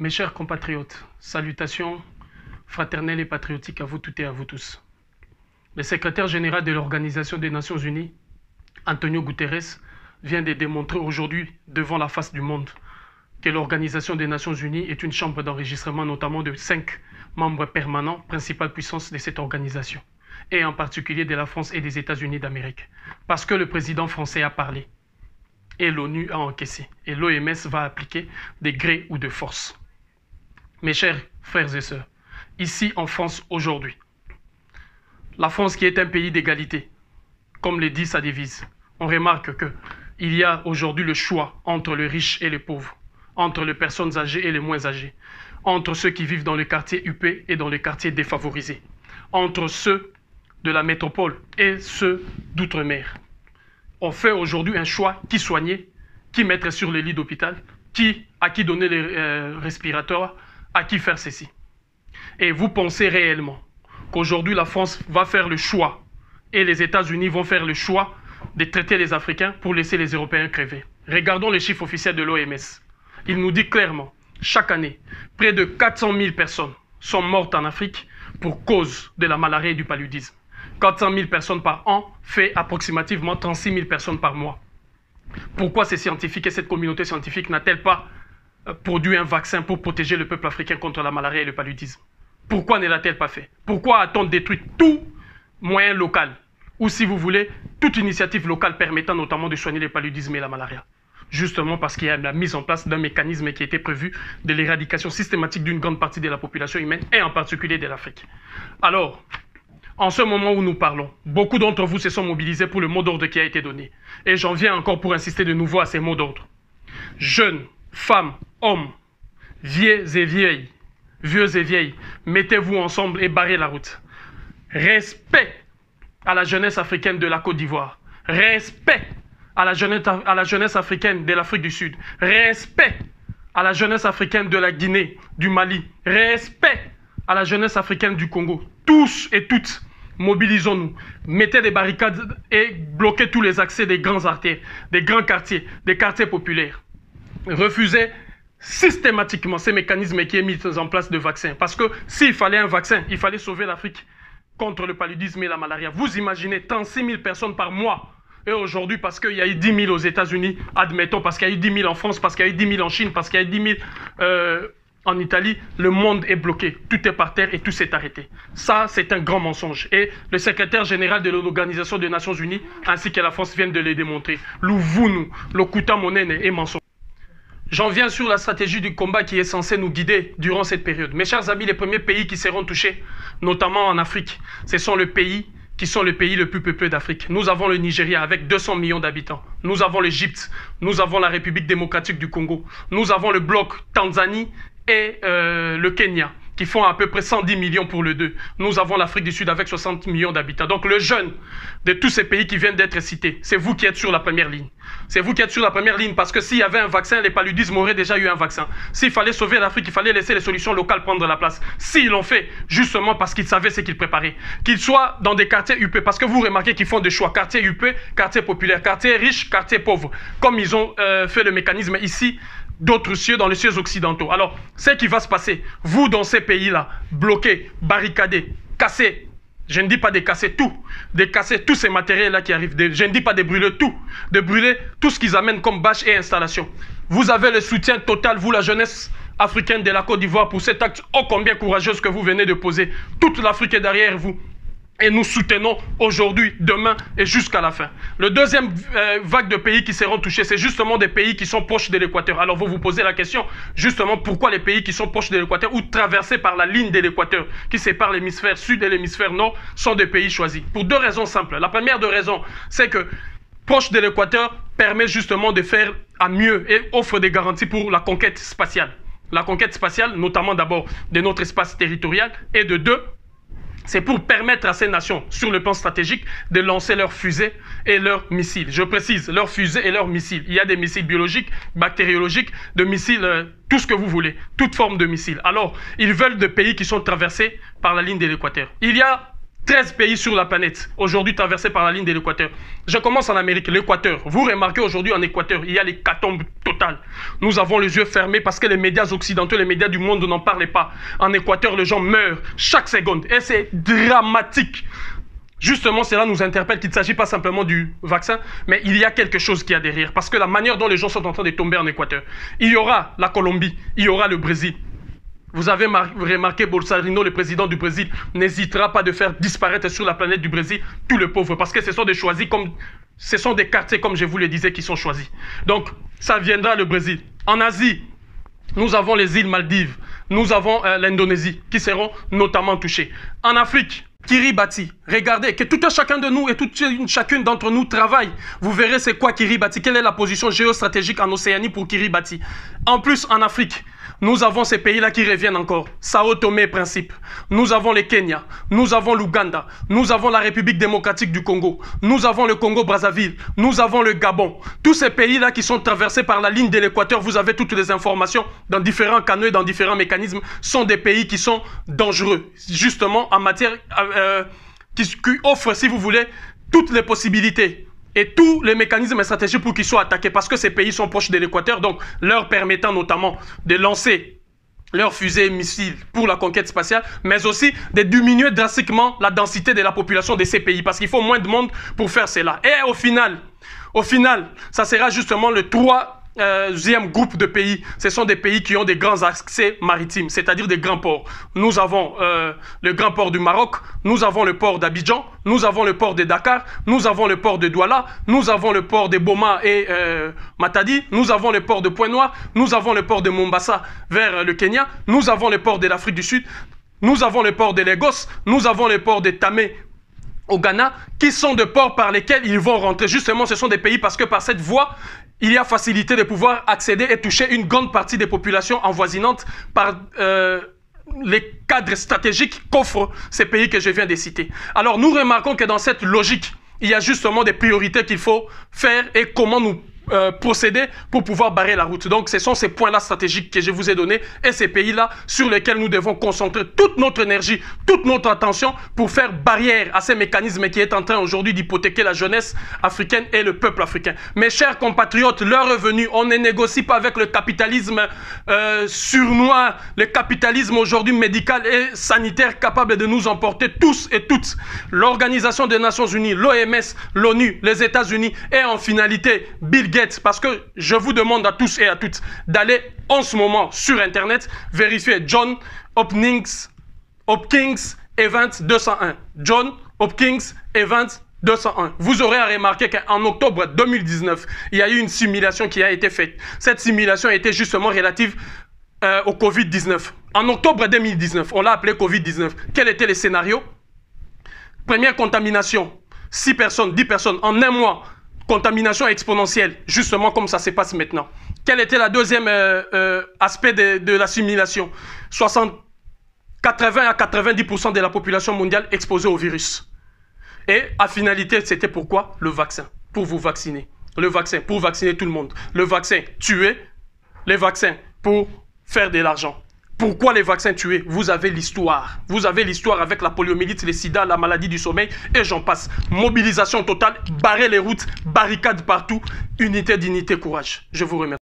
Mes chers compatriotes, salutations fraternelles et patriotiques à vous toutes et à vous tous. Le secrétaire général de l'Organisation des Nations Unies, Antonio Guterres, vient de démontrer aujourd'hui devant la face du monde que l'Organisation des Nations Unies est une chambre d'enregistrement notamment de cinq membres permanents, principale puissance de cette organisation, et en particulier de la France et des États-Unis d'Amérique. Parce que le président français a parlé et l'ONU a encaissé, et l'OMS va appliquer des grés ou de force. Mes chers frères et sœurs, ici en France aujourd'hui, la France qui est un pays d'égalité, comme le dit sa devise, on remarque que il y a aujourd'hui le choix entre les riches et les pauvres, entre les personnes âgées et les moins âgées, entre ceux qui vivent dans les quartiers UP et dans les quartiers défavorisés, entre ceux de la métropole et ceux d'outre-mer. On fait aujourd'hui un choix qui soigner, qui mettre sur les lits d'hôpital, qui, à qui donner les euh, respirateurs, à qui faire ceci. Et vous pensez réellement qu'aujourd'hui la France va faire le choix et les États-Unis vont faire le choix de traiter les Africains pour laisser les Européens crever. Regardons les chiffres officiels de l'OMS. Il nous dit clairement, chaque année, près de 400 000 personnes sont mortes en Afrique pour cause de la malaria et du paludisme. 400 000 personnes par an fait approximativement 36 000 personnes par mois. Pourquoi ces scientifiques et cette communauté scientifique n'a-t-elle pas produit un vaccin pour protéger le peuple africain contre la malaria et le paludisme Pourquoi ne l'a-t-elle pas fait? Pourquoi a-t-on détruit tout moyen local? Ou si vous voulez, toute initiative locale permettant notamment de soigner le paludisme et la malaria Justement parce qu'il y a la mise en place d'un mécanisme qui était prévu de l'éradication systématique d'une grande partie de la population humaine et en particulier de l'Afrique. Alors, en ce moment où nous parlons, beaucoup d'entre vous se sont mobilisés pour le mot d'ordre qui a été donné. Et j'en viens encore pour insister de nouveau à ces mots d'ordre. Jeunes, femmes, hommes, vieux et vieilles, vieux et vieilles, mettez-vous ensemble et barrez la route. Respect à la jeunesse africaine de la Côte d'Ivoire. Respect à la, jeunesse, à la jeunesse africaine de l'Afrique du Sud. Respect à la jeunesse africaine de la Guinée, du Mali. Respect à la jeunesse africaine du Congo. Tous et toutes, mobilisons-nous. Mettez des barricades et bloquez tous les accès des grands artères, des grands quartiers, des quartiers populaires. Refusez systématiquement ces mécanismes qui est mis en place de vaccins. Parce que s'il fallait un vaccin, il fallait sauver l'Afrique contre le paludisme et la malaria. Vous imaginez 36 000 personnes par mois. Et aujourd'hui, parce qu'il y a eu 10 000 aux États-Unis, admettons, parce qu'il y a eu 10 000 en France, parce qu'il y a eu 10 000 en Chine, parce qu'il y a eu 10 000 euh, en Italie, le monde est bloqué. Tout est par terre et tout s'est arrêté. Ça, c'est un grand mensonge. Et le secrétaire général de l'Organisation des Nations Unies, ainsi que la France, viennent de le démontrer. Louvounou, l'Okuta Monene est mensonge. J'en viens sur la stratégie du combat qui est censée nous guider durant cette période. Mes chers amis, les premiers pays qui seront touchés, notamment en Afrique, ce sont les pays qui sont les pays les plus peuplés d'Afrique. Nous avons le Nigeria avec 200 millions d'habitants. Nous avons l'Égypte. Nous avons la République démocratique du Congo. Nous avons le bloc Tanzanie et euh, le Kenya qui font à peu près 110 millions pour le deux. Nous avons l'Afrique du Sud avec 60 millions d'habitants. Donc le jeune de tous ces pays qui viennent d'être cités, c'est vous qui êtes sur la première ligne. C'est vous qui êtes sur la première ligne parce que s'il y avait un vaccin, les paludismes auraient déjà eu un vaccin. S'il fallait sauver l'Afrique, il fallait laisser les solutions locales prendre la place. S'ils l'ont fait, justement parce qu'ils savaient ce qu'ils préparaient. Qu'ils soient dans des quartiers UP, parce que vous remarquez qu'ils font des choix. Quartier UP, quartier populaire, quartier riche, quartier pauvre. Comme ils ont euh, fait le mécanisme ici d'autres cieux dans les cieux occidentaux. Alors, ce qui va se passer, vous dans ces pays-là, bloqués, barricadés, cassés, je ne dis pas de casser tout, de casser tous ces matériels-là qui arrivent, je ne dis pas de brûler tout, de brûler tout ce qu'ils amènent comme bâche et installation. Vous avez le soutien total, vous la jeunesse africaine de la Côte d'Ivoire, pour cet acte ô combien courageux que vous venez de poser. Toute l'Afrique est derrière vous. Et nous soutenons aujourd'hui, demain et jusqu'à la fin. Le deuxième euh, vague de pays qui seront touchés, c'est justement des pays qui sont proches de l'équateur. Alors vous vous posez la question, justement, pourquoi les pays qui sont proches de l'équateur ou traversés par la ligne de l'équateur, qui sépare l'hémisphère sud et l'hémisphère nord, sont des pays choisis? Pour deux raisons simples. La première de raison, c'est que proche de l'équateur permet justement de faire à mieux et offre des garanties pour la conquête spatiale. La conquête spatiale, notamment d'abord de notre espace territorial, et de deux, c'est pour permettre à ces nations, sur le plan stratégique, de lancer leurs fusées et leurs missiles. Je précise, leurs fusées et leurs missiles. Il y a des missiles biologiques, bactériologiques, de missiles, euh, tout ce que vous voulez, toute forme de missiles. Alors, ils veulent des pays qui sont traversés par la ligne de l'équateur. Il y a 13 pays sur la planète, aujourd'hui traversés par la ligne de l'équateur. Je commence en Amérique, l'équateur. Vous remarquez aujourd'hui en Équateur, il y a l'hécatombe totale. Nous avons les yeux fermés parce que les médias occidentaux, les médias du monde n'en parlaient pas. En Équateur, les gens meurent chaque seconde. Et c'est dramatique. Justement, cela nous interpelle qu'il ne s'agit pas simplement du vaccin, mais il y a quelque chose qui a derrière. Parce que la manière dont les gens sont en train de tomber en Équateur, il y aura la Colombie, il y aura le Brésil, vous avez remarqué, Bolsonaro, le président du Brésil, n'hésitera pas de faire disparaître sur la planète du Brésil tous les pauvres, parce que ce sont des comme, ce sont des quartiers, comme je vous le disais, qui sont choisis. Donc, ça viendra le Brésil. En Asie, nous avons les îles Maldives, nous avons euh, l'Indonésie, qui seront notamment touchés. En Afrique, Kiribati, regardez que tout un chacun de nous et toute une chacune d'entre nous travaille. Vous verrez c'est quoi Kiribati, quelle est la position géostratégique en Océanie pour Kiribati. En plus, en Afrique, nous avons ces pays-là qui reviennent encore. Sao Tomé Principe. Nous avons le Kenya. Nous avons l'Ouganda. Nous avons la République démocratique du Congo. Nous avons le Congo-Brazzaville. Nous avons le Gabon. Tous ces pays-là qui sont traversés par la ligne de l'équateur, vous avez toutes les informations dans différents canaux et dans différents mécanismes, sont des pays qui sont dangereux. Justement, en matière... Euh, qui offrent, si vous voulez, toutes les possibilités et tous les mécanismes stratégiques pour qu'ils soient attaqués parce que ces pays sont proches de l'équateur, donc leur permettant notamment de lancer leurs fusées et missiles pour la conquête spatiale, mais aussi de diminuer drastiquement la densité de la population de ces pays parce qu'il faut moins de monde pour faire cela. Et au final, au final, ça sera justement le 3 deuxième groupe de pays, ce sont des pays qui ont des grands accès maritimes, c'est-à-dire des grands ports. Nous avons euh, le grand port du Maroc, nous avons le port d'Abidjan, nous avons le port de Dakar, nous avons le port de Douala, nous avons le port de Boma et euh, Matadi, nous avons le port de Pointe-Noire, nous avons le port de Mombasa vers le Kenya, nous avons le port de l'Afrique du Sud, nous avons le port de Lagos, nous avons le port de Tamé au Ghana, qui sont des ports par lesquels ils vont rentrer. Justement, ce sont des pays parce que par cette voie, il y a facilité de pouvoir accéder et toucher une grande partie des populations envoisinantes par euh, les cadres stratégiques qu'offrent ces pays que je viens de citer. Alors nous remarquons que dans cette logique, il y a justement des priorités qu'il faut faire et comment nous euh, procéder pour pouvoir barrer la route. Donc, ce sont ces points-là stratégiques que je vous ai donnés et ces pays-là sur lesquels nous devons concentrer toute notre énergie, toute notre attention pour faire barrière à ces mécanismes qui est en train aujourd'hui d'hypothéquer la jeunesse africaine et le peuple africain. Mes chers compatriotes, leur revenu, on ne négocie pas avec le capitalisme euh, surnois, le capitalisme aujourd'hui médical et sanitaire capable de nous emporter tous et toutes. L'Organisation des Nations Unies, l'OMS, l'ONU, les États-Unis et en finalité Bill Gates parce que je vous demande à tous et à toutes d'aller en ce moment sur Internet vérifier John Hopkins, Hopkins Event 201. John Hopkins Event 201. Vous aurez à remarquer qu'en octobre 2019, il y a eu une simulation qui a été faite. Cette simulation était justement relative euh, au Covid-19. En octobre 2019, on l'a appelé Covid-19. Quel était le scénario? Première contamination, 6 personnes, 10 personnes en un mois contamination exponentielle, justement comme ça se passe maintenant. Quel était le deuxième euh, euh, aspect de, de, la simulation 60, 80 à 90% de la population mondiale exposée au virus. Et à finalité, c'était pourquoi? Le vaccin, pour vous vacciner. Le vaccin, pour vacciner tout le monde. Le vaccin, tuer. Les vaccins, pour faire de l'argent. Pourquoi les vaccins tués? Vous avez l'histoire. Vous avez l'histoire avec la poliomyélite, le sida, la maladie du sommeil et j'en passe. Mobilisation totale, barrer les routes, barricades partout, unité, dignité, courage. Je vous remercie.